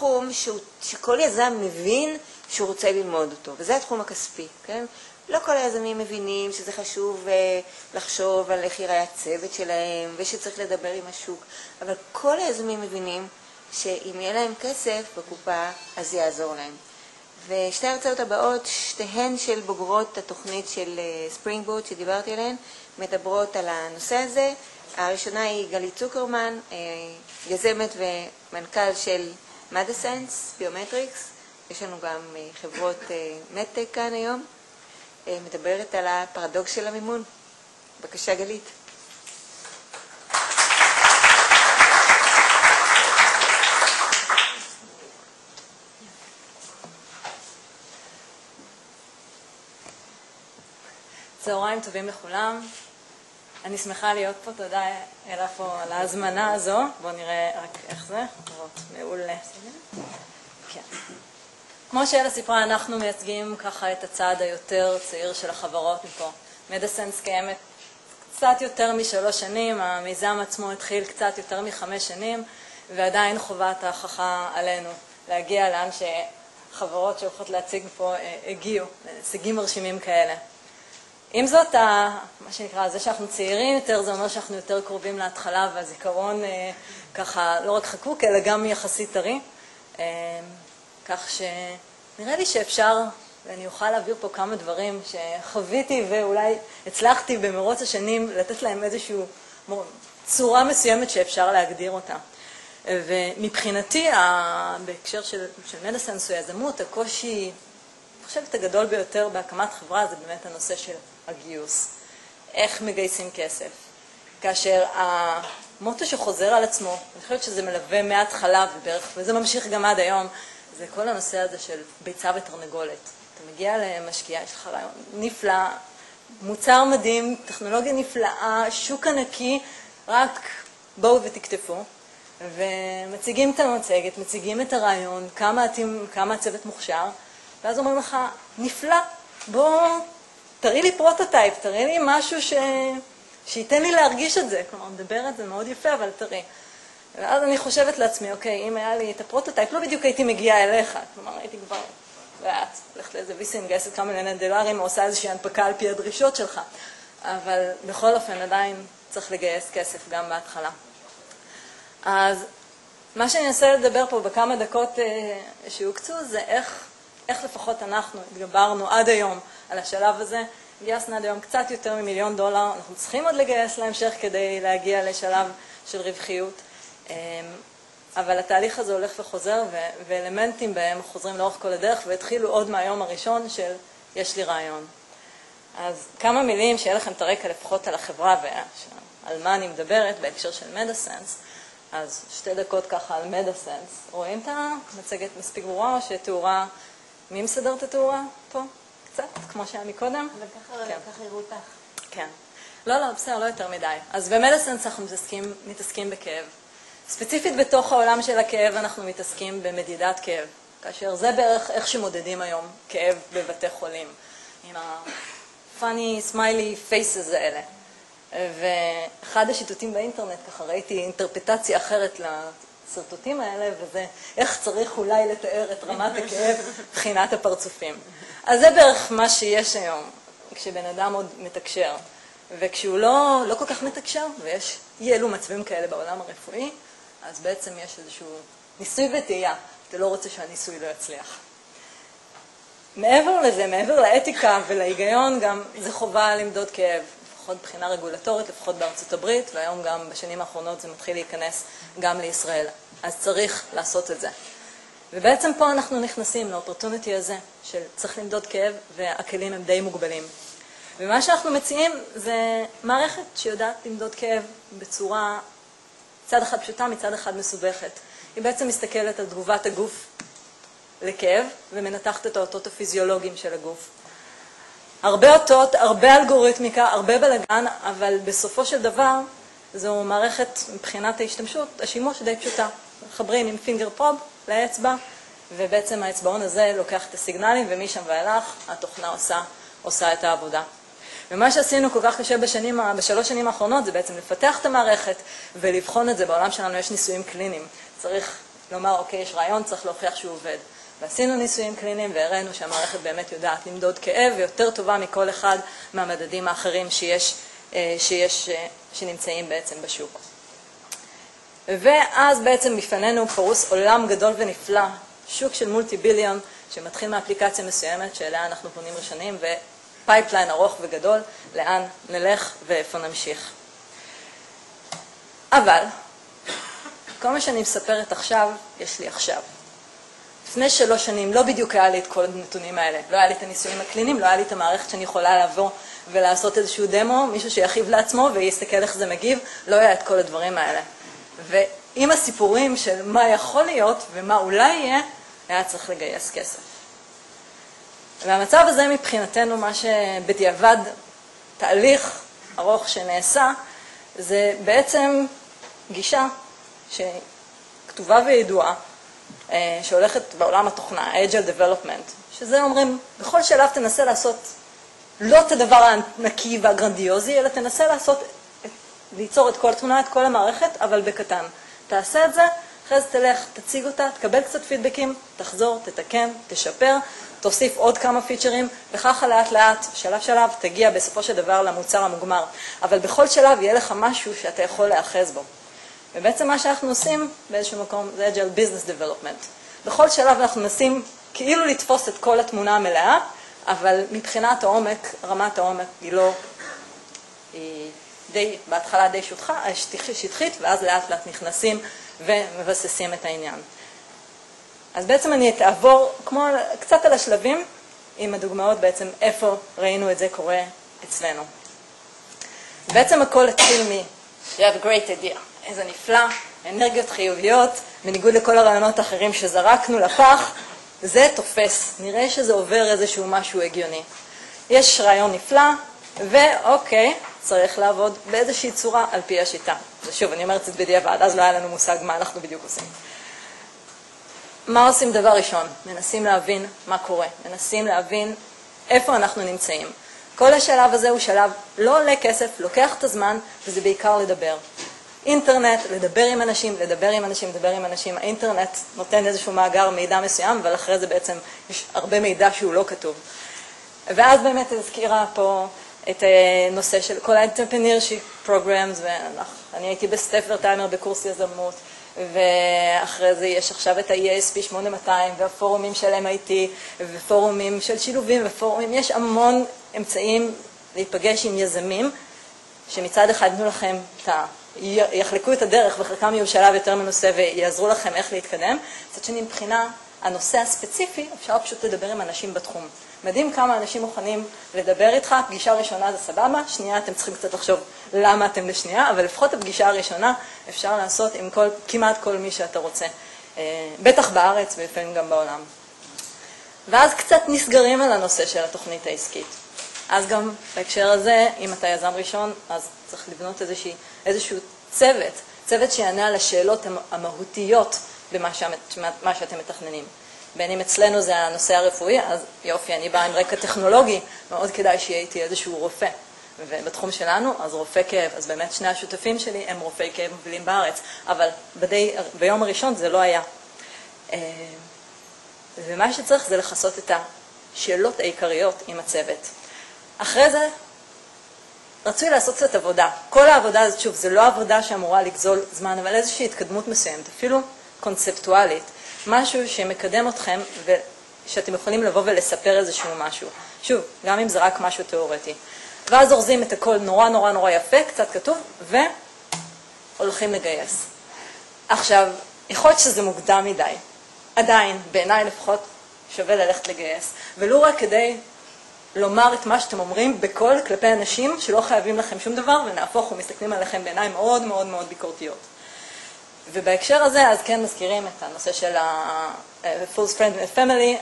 תחום שהוא, שכל יזם מבין שהוא רוצה ללמוד אותו, וזה התחום הכספי, כן? לא כל היזמים מבינים שזה חשוב לחשוב על איך ייראה הצוות שלהם ושצריך לדבר עם השוק, אבל כל היזמים מבינים שאם יהיה להם כסף בקופה, אז יעזור להם. ושתי ההרצאות הבאות, שתיהן של בוגרות התוכנית של ספרינג בוט שדיברתי עליהן, מדברות על הנושא הזה. הראשונה היא גלית צוקרמן, יזמת ומנכ"ל של מדסנס, ביומטריקס, יש לנו גם חברות מדטק כאן היום, מדברת על הפרדוקס של המימון. בבקשה גלית. צהריים טובים לכולם. אני שמחה להיות פה, תודה אלה פה על ההזמנה הזו. בואו נראה רק איך זה, לראות מעולה. כן. כמו שאלה סיפרה, אנחנו מייצגים ככה את הצעד היותר צעיר של החברות מפה. מדסנס קיימת קצת יותר משלוש שנים, המיזם עצמו התחיל קצת יותר מחמש שנים, ועדיין חובת ההכחה עלינו להגיע לאן שחברות שהולכות להציג פה הגיעו, הישגים מרשימים כאלה. עם זאת, מה שנקרא, זה שאנחנו צעירים יותר, זה אומר שאנחנו יותר קרובים להתחלה, והזיכרון ככה לא רק חקוק, אלא גם יחסית טרי. כך שנראה לי שאפשר, ואני אוכל להעביר פה כמה דברים שחוויתי ואולי הצלחתי במרוץ השנים לתת להם איזושהי צורה מסוימת שאפשר להגדיר אותה. ומבחינתי, בהקשר של, של מדסנס או יזמות, הקושי, חושבת הגדול ביותר בהקמת חברה זה באמת הנושא של הגיוס. איך מגייסים כסף. כאשר המוטו שחוזר על עצמו, אני חושבת שזה מלווה מההתחלה ובערך, וזה ממשיך גם עד היום, זה כל הנושא הזה של ביצה ותרנגולת. אתה מגיע למשקיעה, יש לך רעיון נפלא, מוצר מדהים, טכנולוגיה נפלאה, שוק ענקי, רק בואו ותקטפו. ומציגים את המצגת, מציגים את הרעיון, כמה, כמה הצוות מוכשר, ואז אומרים לך, נפלא, בוא תראי לי prototype, תראי לי משהו ש... שייתן לי להרגיש את זה. כלומר, מדברת זה מאוד יפה, אבל תראי. ואז אני חושבת לעצמי, אוקיי, אם היה לי את ה prototype, לא בדיוק הייתי מגיעה אליך. כלומר, הייתי כבר, ואת הולכת לאיזה VC, מגייסת כמה מיליוני דולרים, או עושה איזושהי הנפקה על פי הדרישות שלך. אבל בכל אופן, עדיין צריך לגייס כסף גם בהתחלה. אז מה שאני אנסה לדבר פה בכמה דקות שיוקצו, זה איך, איך לפחות אנחנו התגברנו עד היום על השלב הזה. גייסנו עד היום קצת יותר ממיליון דולר, אנחנו צריכים עוד לגייס להמשך כדי להגיע לשלב של רווחיות, אבל התהליך הזה הולך וחוזר, ואלמנטים בהם חוזרים לאורך כל הדרך, והתחילו עוד מהיום הראשון של יש לי רעיון. אז כמה מילים שיהיה לכם את הרקע לפחות על החברה ועל מה אני מדברת בהקשר של מדסנס, אז שתי דקות ככה על מדסנס. רואים את המצגת מספיק ברורה או שתאורה, מי מסדר את התאורה פה? קצת, כמו שהיה מקודם. אבל ככה, כן. יראו אותך. כן. לא, לא, בסדר, לא יותר מדי. אז במדסנס אנחנו מתעסקים, מתעסקים בכאב. ספציפית בתוך העולם של הכאב אנחנו מתעסקים במדידת כאב, כאשר זה בערך איך שמודדים היום כאב בבתי חולים, עם ה-funny, smiley faces האלה. ואחד השיטוטים באינטרנט, ככה ראיתי אינטרפטציה אחרת לשרטוטים האלה, וזה איך צריך אולי לתאר את רמת הכאב מבחינת הפרצופים. אז זה בערך מה שיש היום, כשבן אדם עוד מתקשר. וכשהוא לא, לא כל כך מתקשר, ויש אי אלו מצבים כאלה בעולם הרפואי, אז בעצם יש איזשהו ניסוי וטעייה. אתה לא רוצה שהניסוי לא יצליח. מעבר לזה, מעבר לאתיקה ולהיגיון, גם זה חובה למדוד כאב, לפחות מבחינה רגולטורית, לפחות בארצות הברית, והיום גם בשנים האחרונות זה מתחיל להיכנס גם לישראל. אז צריך לעשות את זה. ובעצם פה אנחנו נכנסים לאופורטוניטי הזה של צריך למדוד כאב והכלים הם די מוגבלים. ומה שאנחנו מציעים זה מערכת שיודעת למדוד כאב בצורה מצד אחד פשוטה, מצד אחד מסובכת. היא בעצם מסתכלת על תגובת הגוף לכאב ומנתחת את האותות הפיזיולוגיים של הגוף. הרבה אותות, הרבה אלגוריתמיקה, הרבה בלגן, אבל בסופו של דבר זו מערכת מבחינת ההשתמשות, השימוש די פשוטה. מחברים עם פינגר פרוב לאצבע, ובעצם האצבעון הזה לוקח את הסיגנלים, ומשם ואילך התוכנה עושה, עושה את העבודה. ומה שעשינו כל כך קשה בשנים, בשלוש שנים האחרונות זה בעצם לפתח את המערכת ולבחון את זה. בעולם שלנו יש ניסויים קליניים. צריך לומר, אוקיי, יש רעיון, צריך להוכיח שהוא עובד. ועשינו ניסויים קליניים והראינו שהמערכת באמת יודעת למדוד כאב ויותר טובה מכל אחד מהמדדים האחרים שיש, אה, שיש, אה, שנמצאים בעצם בשוק. ואז בעצם בפנינו פרוס עולם גדול ונפלא, שוק של multi-billion שמתחיל מאפליקציה מסוימת שאליה אנחנו פונים ראשונים ו pipeline ארוך וגדול, לאן נלך ואיפה נמשיך. אבל כל מה שאני מספרת עכשיו, יש לי עכשיו. לפני שלוש שנים לא בדיוק היה לי את כל הנתונים האלה. לא היה לי את הניסויים הקליניים, לא היה לי את המערכת שאני יכולה לבוא ולעשות איזשהו דמו, מישהו שיכאיב לעצמו ויסתכל איך זה מגיב, לא היה את כל הדברים האלה. ועם הסיפורים של מה יכול להיות ומה אולי יהיה, היה צריך לגייס כסף. והמצב הזה מבחינתנו, מה שבדיעבד תהליך ארוך שנעשה, זה בעצם גישה שכתובה וידועה, שהולכת בעולם התוכנה, Agile Development, שזה אומרים, בכל שלב תנסה לעשות לא את הדבר הנקי והגרנדיוזי, אלא תנסה לעשות, ליצור את כל התמונה, את כל המערכת, אבל בקטן. תעשה את זה, אחרי זה תלך, תציג אותה, תקבל קצת פידבקים, תחזור, תתקן, תשפר, תוסיף עוד כמה פיצ'רים, וככה לאט לאט, שלב שלב, תגיע בסופו של דבר למוצר המוגמר. אבל בכל שלב יהיה לך משהו שאתה יכול להיאחז בו. ובעצם מה שאנחנו עושים באיזשהו מקום זה Agile Business Development. בכל שלב אנחנו מנסים כאילו לתפוס את כל התמונה המלאה, אבל מבחינת העומק, רמת העומק היא לא, היא די, בהתחלה די שטחה, שטחית, ואז לאט לאט נכנסים ומבססים את העניין. אז בעצם אני אעבור כמו קצת על השלבים, עם הדוגמאות בעצם איפה ראינו את זה קורה אצלנו. בעצם הכל התחיל מ- you have a great idea. איזה נפלא, אנרגיות חיוביות, בניגוד לכל הרעיונות האחרים שזרקנו לפח, זה תופס, נראה שזה עובר איזשהו משהו הגיוני. יש רעיון נפלא, ואוקיי, צריך לעבוד באיזושהי צורה על פי השיטה. ושוב, אני אומרת את זה בדיעבד, אז לא היה לנו מושג מה אנחנו בדיוק עושים. מה עושים דבר ראשון? מנסים להבין מה קורה, מנסים להבין איפה אנחנו נמצאים. כל השלב הזה הוא שלב לא עולה כסף, לוקח את הזמן, וזה בעיקר לדבר. אינטרנט, לדבר עם אנשים, לדבר עם אנשים, לדבר עם אנשים. האינטרנט נותן איזשהו מאגר מידע מסוים, אבל אחרי זה בעצם יש הרבה מידע שהוא לא כתוב. ואז באמת הזכירה פה את הנושא אה, של כל ה-entrepreneurship programs, ואני הייתי בסטפלר טיימר בקורס יזמות, ואחרי זה יש עכשיו את ה-ESP 8200, והפורומים של MIT, ופורומים של שילובים, ופורומים, יש המון אמצעים להיפגש עם יזמים, שמצד אחד ייתנו לכם את. יחלקו את הדרך וחלקם יהיו שלב יותר מנוסה ויעזרו לכם איך להתקדם. מצד שני, מבחינה הנושא הספציפי, אפשר פשוט לדבר עם אנשים בתחום. מדהים כמה אנשים מוכנים לדבר איתך, פגישה ראשונה זה סבבה, שנייה אתם צריכים קצת לחשוב למה אתם לשנייה, אבל לפחות הפגישה הראשונה אפשר לעשות עם כל, כמעט כל מי שאתה רוצה, אה, בטח בארץ ולפעמים גם בעולם. ואז קצת נסגרים על הנושא של התוכנית העסקית. אז גם בהקשר הזה, אם אתה יזם ראשון, אז צריך לבנות איזושהי, איזשהו צוות, צוות שיענה על השאלות המהותיות במה שאתם מתכננים. בין אם אצלנו זה הנושא הרפואי, אז יופי, אני באה עם רקע טכנולוגי, מאוד כדאי שיהיה איתי איזשהו רופא. ובתחום שלנו, אז רופא כאב, אז באמת שני השותפים שלי הם רופאי כאב מובילים בארץ, אבל בדי, ביום הראשון זה לא היה. אה, ומה שצריך זה לכסות את השאלות העיקריות עם הצוות. אחרי זה רצוי לעשות קצת עבודה. כל העבודה הזאת, שוב, זה לא עבודה שאמורה לגזול זמן, אבל איזושהי התקדמות מסוימת, אפילו קונספטואלית, משהו שמקדם אתכם ושאתם יכולים לבוא ולספר איזשהו משהו. שוב, גם אם זה רק משהו תיאורטי. ואז אורזים את הכל נורא נורא נורא יפה, קצת כתוב, והולכים לגייס. עכשיו, יכול להיות שזה מוקדם מדי. עדיין, בעיניי לפחות, שווה ללכת לגייס. ולו רק כדי לומר את מה שאתם אומרים בקול כלפי אנשים שלא חייבים לכם שום דבר, ונהפוך ומסתכלים עליכם בעיניים מאוד מאוד מאוד ביקורתיות. ובהקשר הזה, אז כן מזכירים את הנושא של ה-full friend family,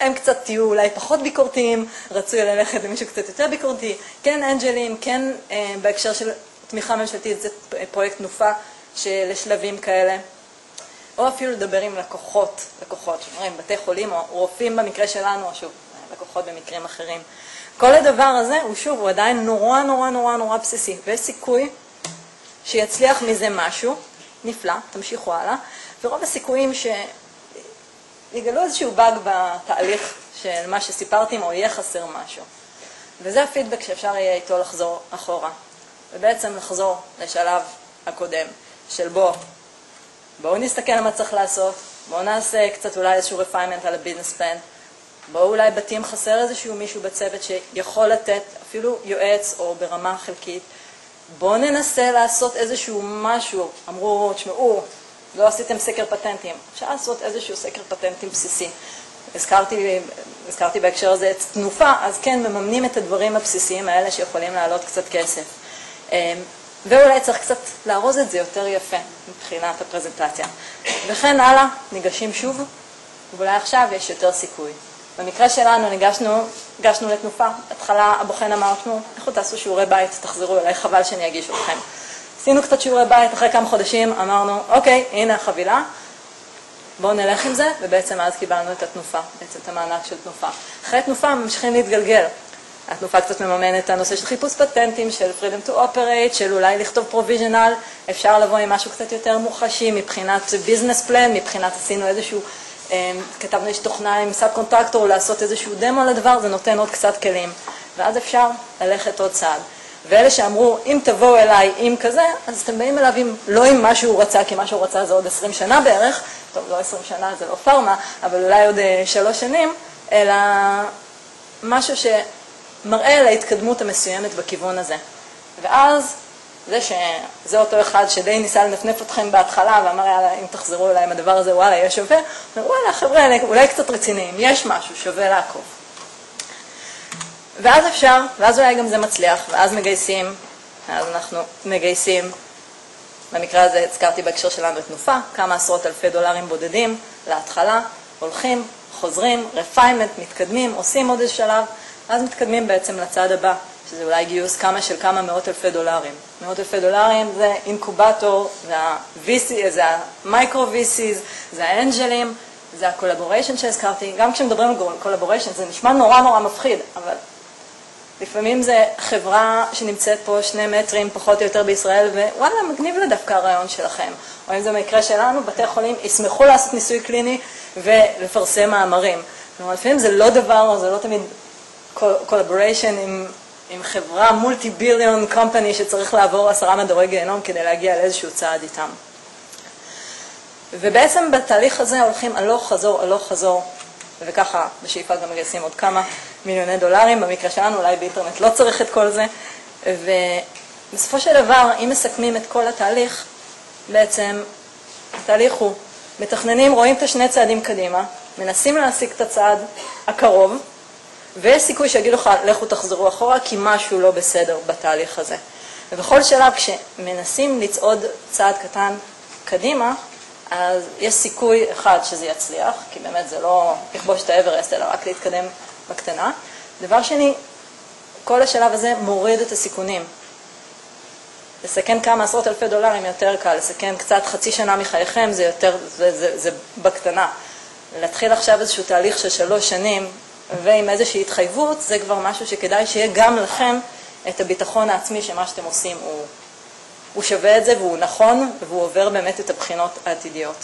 הם קצת תהיו אולי פחות ביקורתיים, רצוי ללכת למישהו קצת יותר ביקורתי, כן אנג'לים, כן אה, בהקשר של תמיכה ממשלתית, זה פרויקט תנופה לשלבים כאלה, או אפילו לדבר עם לקוחות, לקוחות, שאומרים בתי חולים או רופאים במקרה שלנו, או שוב, לקוחות במקרים אחרים. כל הדבר הזה הוא שוב, הוא עדיין נורא נורא נורא נורא בסיסי, ויש סיכוי שיצליח מזה משהו, נפלא, תמשיכו הלאה, ורוב הסיכויים שיגלו איזשהו באג בתהליך של מה שסיפרתם, או יהיה חסר משהו. וזה הפידבק שאפשר יהיה איתו לחזור אחורה, ובעצם לחזור לשלב הקודם, של בוא, בואו נסתכל על מה צריך לעשות, בואו נעשה קצת אולי איזשהו refinement על ה-business plan, בואו אולי בתים חסר איזשהו מישהו בצוות שיכול לתת אפילו יועץ או ברמה חלקית, בואו ננסה לעשות איזשהו משהו, אמרו, תשמעו, לא עשיתם סקר פטנטים, אפשר לעשות איזשהו סקר פטנטים בסיסי. הזכרתי, הזכרתי בהקשר הזה את תנופה, אז כן, מממנים את הדברים הבסיסיים האלה שיכולים לעלות קצת כסף. אמ, ואולי צריך קצת לארוז את זה יותר יפה מבחינת הפרזנטציה. וכן הלאה, ניגשים שוב, ואולי עכשיו יש יותר סיכוי. במקרה שלנו ניגשנו, ניגשנו לתנופה, בהתחלה הבוחן אמר, תשמעו, לכו תעשו שיעורי בית, תחזרו אליי, חבל שאני אגיש אתכם. עשינו קצת שיעורי בית, אחרי כמה חודשים אמרנו, אוקיי, הנה החבילה, בואו נלך עם זה, ובעצם אז קיבלנו את התנופה, בעצם את המענק של תנופה. אחרי תנופה ממשיכים להתגלגל. התנופה קצת מממנת את הנושא של חיפוש פטנטים, של freedom to operate, של אולי לכתוב provisional, אפשר לבוא עם משהו קצת יותר מוחשי מבחינת business plan, מבחינת עשינו איזשהו, כתבנו איזושהי תוכנה עם subcontractor, לעשות איזשהו דמו לדבר, זה נותן עוד קצת כלים. ואז אפשר ללכת עוד צעד. ואלה שאמרו, אם תבואו אליי עם כזה, אז אתם באים אליו עם, לא עם מה שהוא רצה, כי מה שהוא רצה זה עוד 20 שנה בערך, טוב, לא 20 שנה, זה לא פארמה, אבל אולי עוד אה, שלוש שנים, אלא משהו שמראה על ההתקדמות המסוימת בכיוון הזה. ואז, זה שזה אותו אחד שדי ניסה לנפנף אתכם בהתחלה ואמר, יאללה, אם תחזרו אליי עם הדבר הזה, וואלה, יהיה שווה, אומר, וואלה, חבר'ה, אולי קצת רציניים, יש משהו, שווה לעקוב. ואז אפשר, ואז אולי גם זה מצליח, ואז מגייסים, אז אנחנו מגייסים. במקרה הזה הזכרתי בהקשר שלנו את תנופה, כמה עשרות אלפי דולרים בודדים להתחלה, הולכים, חוזרים, refinement, מתקדמים, עושים עוד איזה שלב, ואז מתקדמים בעצם לצד הבא, שזה אולי גיוס כמה של כמה מאות אלפי דולרים. מאות אלפי דולרים זה incubator, זה ה-VC, זה ה-Micro-VCs, זה האנג'לים, זה ה-Collaboration שהזכרתי. גם כשמדברים על Collaboration זה נשמע נורא נורא מפחיד, אבל לפעמים זה חברה שנמצאת פה שני מטרים פחות או יותר בישראל, ווואלה, מגניב לה דווקא הרעיון שלכם. או אם זה במקרה שלנו, בתי חולים ישמחו לעשות ניסוי קליני ולפרסם מאמרים. כלומר, לפעמים זה לא דבר, זה לא תמיד collaboration עם, עם חברה multi-billion company שצריך לעבור עשרה מדורי גיהנום כדי להגיע לאיזשהו צעד איתם. ובעצם בתהליך הזה הולכים הלוך חזור, הלוך חזור, וככה בשאיפה גם מגייסים עוד כמה מיליוני דולרים, במקרה שלנו אולי באינטרנט לא צריך את כל זה, ובסופו של דבר, אם מסכמים את כל התהליך, בעצם התהליך הוא, מתכננים, רואים את השני צעדים קדימה, מנסים להשיג את הצעד הקרוב, ויש סיכוי שיגידו לך, לכו תחזרו אחורה, כי משהו לא בסדר בתהליך הזה. ובכל שלב, כשמנסים לצעוד צעד קטן קדימה, אז יש סיכוי אחד שזה יצליח, כי באמת זה לא לכבוש את האברסט, אלא רק להתקדם בקטנה. דבר שני, כל השלב הזה מוריד את הסיכונים. לסכן כמה עשרות אלפי דולרים יותר קל, לסכן קצת חצי שנה מחייכם זה יותר, זה, זה, זה בקטנה. להתחיל עכשיו איזשהו תהליך של שלוש שנים ועם איזושהי התחייבות, זה כבר משהו שכדאי שיהיה גם לכם את הביטחון העצמי שמה שאתם עושים הוא הוא שווה את זה והוא נכון, והוא עובר באמת את הבחינות העתידיות.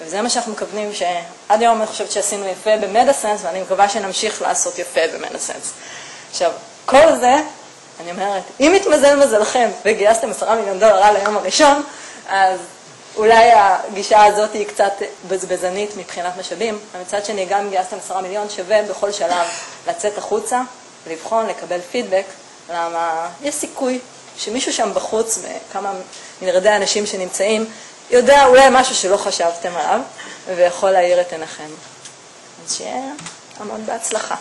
וזה מה שאנחנו מכוונים, שעד היום אני חושבת שעשינו יפה במדסנס, ואני מקווה שנמשיך לעשות יפה במדסנס. עכשיו, כל זה, אני אומרת, אם יתמזל מזלכם וגייסתם עשרה מיליון דולר על היום הראשון, אז אולי הגישה הזאת היא קצת בזבזנית מבחינת משאבים, ומצד שני, גם אם גייסתם עשרה מיליון, שווה בכל שלב לצאת החוצה, לבחון, לקבל פידבק, למה יש סיכוי שמישהו שם בחוץ, וכמה מנרדי האנשים שנמצאים, יודע אולי משהו שלא חשבתם עליו, ויכול להאיר את עיניכם. אז שיהיה המון בהצלחה.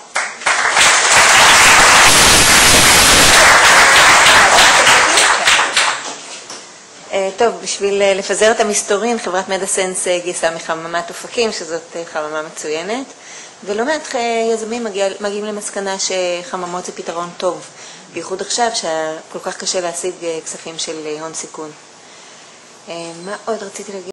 טוב, בשביל אה, לפזר את המסתורין, חברת מדסנס אה, גייסה מחממת אופקים, שזאת חממה מצוינת, ולא מעט יזמים מגיע, מגיעים למסקנה שחממות זה פתרון טוב. בייחוד עכשיו, שכל כך קשה להשיג אה, כספים של אה, הון סיכון. אה, מה עוד רציתי להגיד?